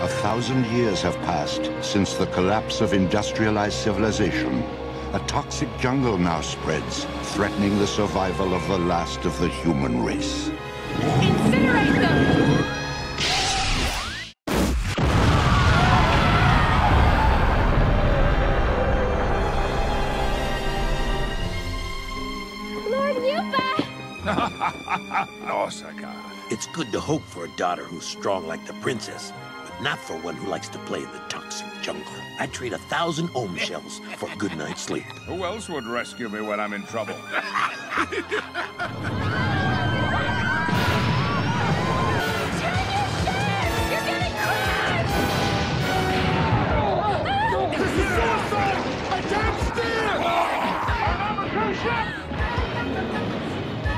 A thousand years have passed since the collapse of industrialized civilization. A toxic jungle now spreads, threatening the survival of the last of the human race. Incinerate them! Lord Yupa! Nausicaa. It's good to hope for a daughter who's strong like the princess, but not for one who likes to play in the toxic jungle. I'd trade a thousand ohm shells for a good night's sleep. Who else would rescue me when I'm in trouble? You're getting crushed!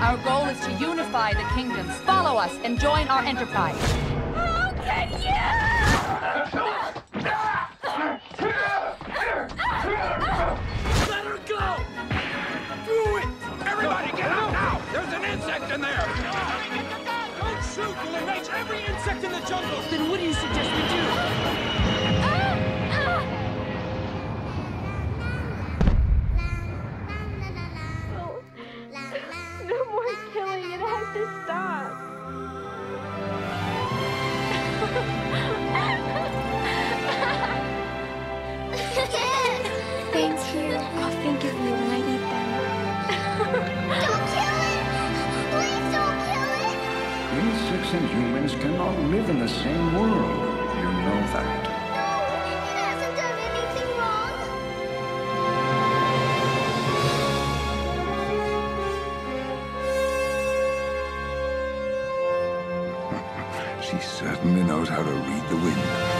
Our goal is to unify the kingdoms. Follow us and join our enterprise. Then what do you suggest we do? No more killing. It has to stop. Insects and humans cannot live in the same world. You know that. No, it hasn't done anything wrong. She certainly knows how to read the wind.